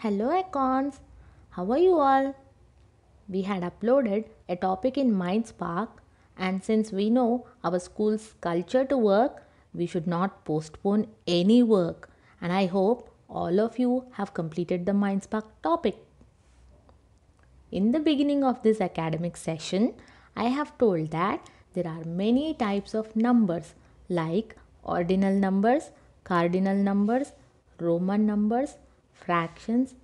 Hello Icons, how are you all? We had uploaded a topic in MindSpark, and since we know our school's culture to work, we should not postpone any work. And I hope all of you have completed the MindSpark topic. In the beginning of this academic session, I have told that there are many types of numbers like ordinal numbers, cardinal numbers, Roman numbers, fractions,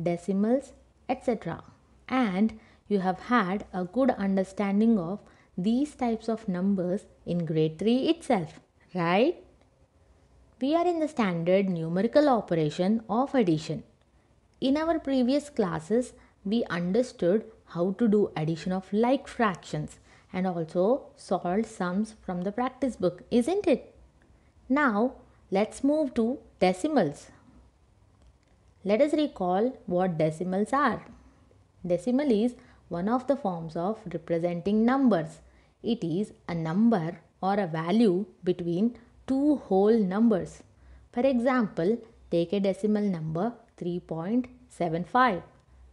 decimals, etc. And you have had a good understanding of these types of numbers in grade 3 itself, right? We are in the standard numerical operation of addition. In our previous classes, we understood how to do addition of like fractions and also solved sums from the practice book, isn't it? Now, let's move to decimals. Let us recall what decimals are. Decimal is one of the forms of representing numbers. It is a number or a value between two whole numbers. For example, take a decimal number 3.75.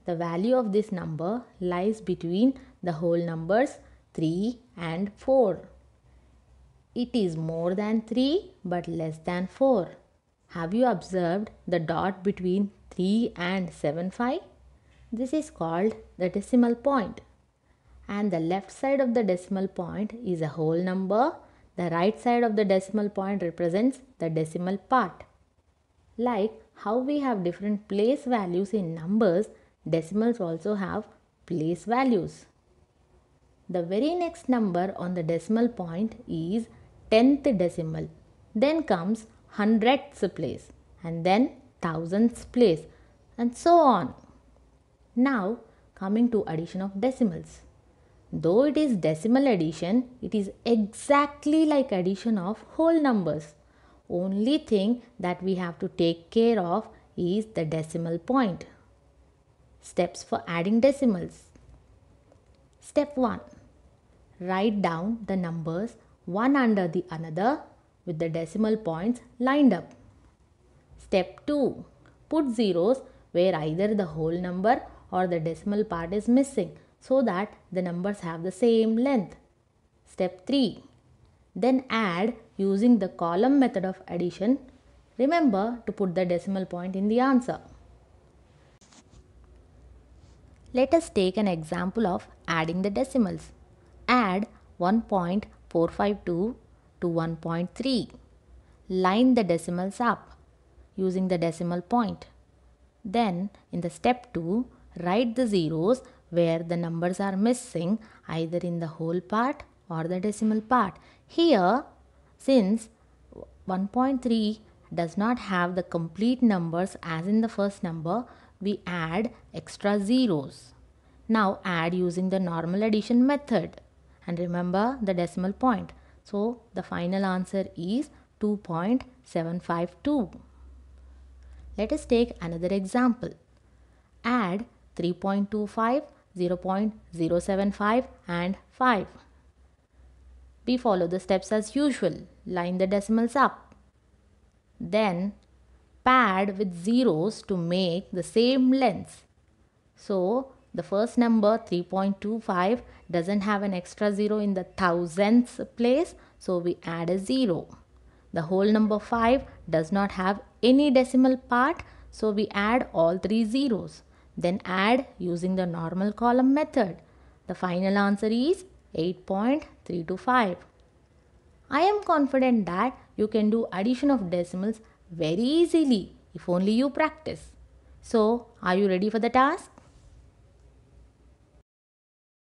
The value of this number lies between the whole numbers 3 and 4. It is more than 3 but less than 4. Have you observed the dot between 3 and 75? This is called the decimal. And the left side of the decimal point is a whole number. The right side of the decimal point represents the decimal part. Like how we have different place values in numbers, decimals also have place values. The very next number on the decimal point is 10th decimal. Then comes hundredths place and then thousandths place and so on. Now coming to addition of decimals. Though it is decimal addition, it is exactly like addition of whole numbers. Only thing that we have to take care of is the decimal point. Steps for adding decimals. Step 1. Write down the numbers one under the another with the decimal points lined up. Step 2. Put zeros where either the whole number or the decimal part is missing so that the numbers have the same length. Step 3. Then add using the column method of addition. Remember to put the decimal point in the answer. Let us take an example of adding the decimals. Add 1.452 to 1.3. Line the decimals up using the decimal point. Then in the step 2, write the zeros where the numbers are missing either in the whole part or the decimal part. Here, since 1.3 does not have the complete numbers as in the first number, we add extra zeros. Now add using the normal addition method and remember the decimal point. So the final answer is 2.752. Let us take another example. Add 3.25, 0.075 and 5. We follow the steps as usual. Line the decimals up. Then pad with zeros to make the same length. So the first number 3.25 doesn't have an extra zero in the thousandths place so we add a zero. The whole number 5 does not have any decimal part so we add all three zeros. Then add using the normal column method. The final answer is 8.325. I am confident that you can do addition of decimals very easily if only you practice. So, are you ready for the task?